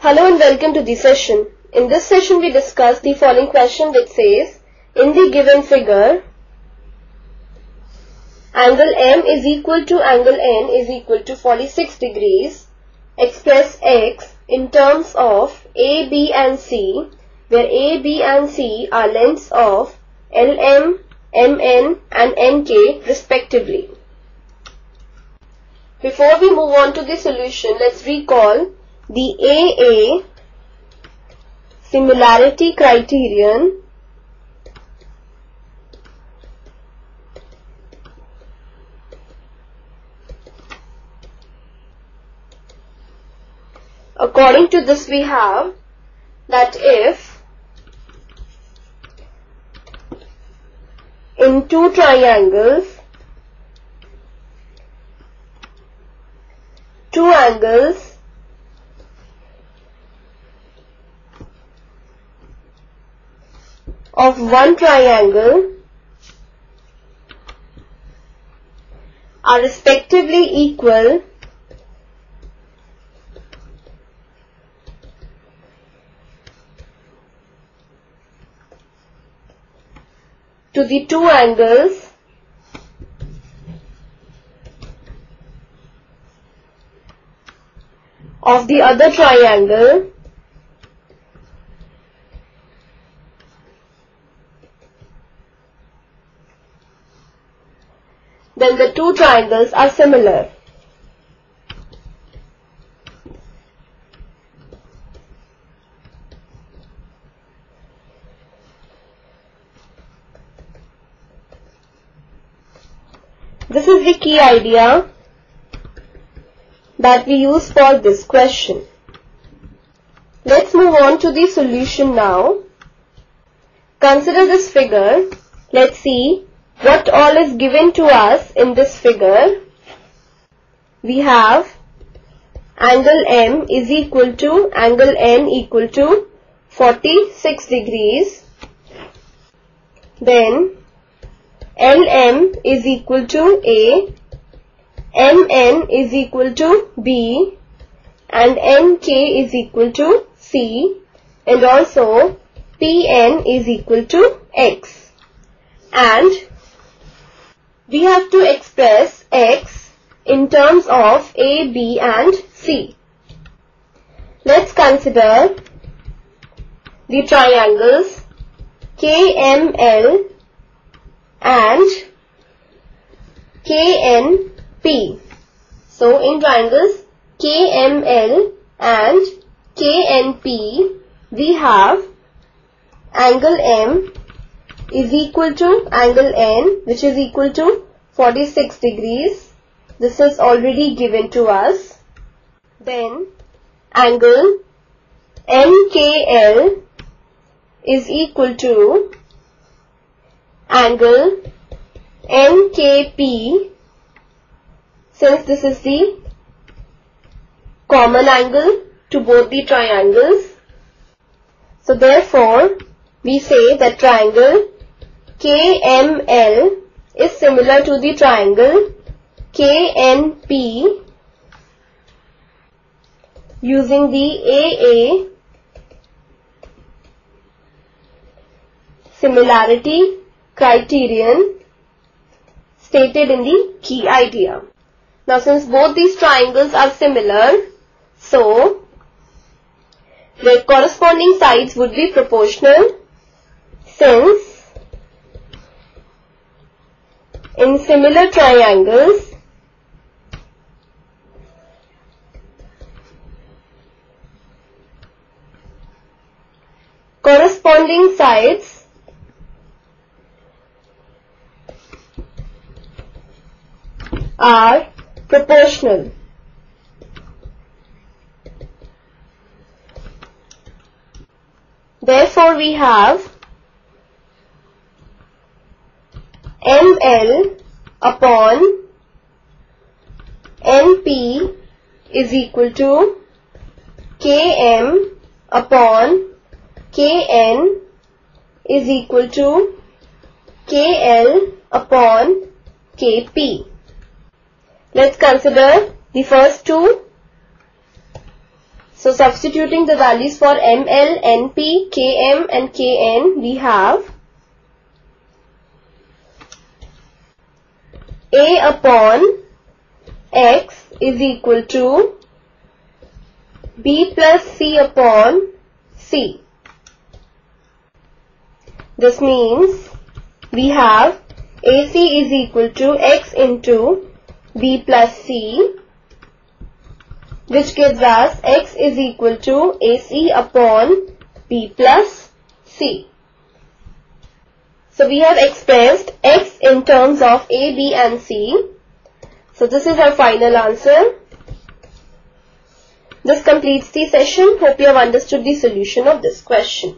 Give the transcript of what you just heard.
Hello and welcome to the session. In this session we discuss the following question which says, in the given figure, angle M is equal to angle N is equal to 46 degrees. Express X in terms of A, B and C where A, B and C are lengths of LM, MN and NK respectively. Before we move on to the solution, let's recall the AA similarity criterion According to this we have that if in two triangles two angles of one triangle are respectively equal to the two angles of the other triangle then the two triangles are similar. This is the key idea that we use for this question. Let's move on to the solution now. Consider this figure. Let's see what all is given to us in this figure. We have angle M is equal to angle N equal to 46 degrees. Then LM is equal to A, MN is equal to B and NK is equal to C and also PN is equal to X. And we have to express X in terms of A, B and C. Let's consider the triangles KML and KNP. So in triangles KML and KNP we have angle M is equal to angle N which is equal to 46 degrees. This is already given to us. Then angle NKL is equal to angle NKP since this is the common angle to both the triangles. So therefore we say that triangle KML is similar to the triangle KNP using the AA similarity criterion stated in the key idea. Now since both these triangles are similar, so their corresponding sides would be proportional since in similar triangles corresponding sides are proportional. Therefore, we have ML upon NP is equal to Km upon Kn is equal to KL upon Kp. Let's consider the first two So substituting the values for ML, NP, KM and KN we have A upon X is equal to B plus C upon C. This means we have AC is equal to X into B plus C which gives us X is equal to AC upon B plus C. So we have expressed X in terms of A, B and C. So this is our final answer. This completes the session. Hope you have understood the solution of this question.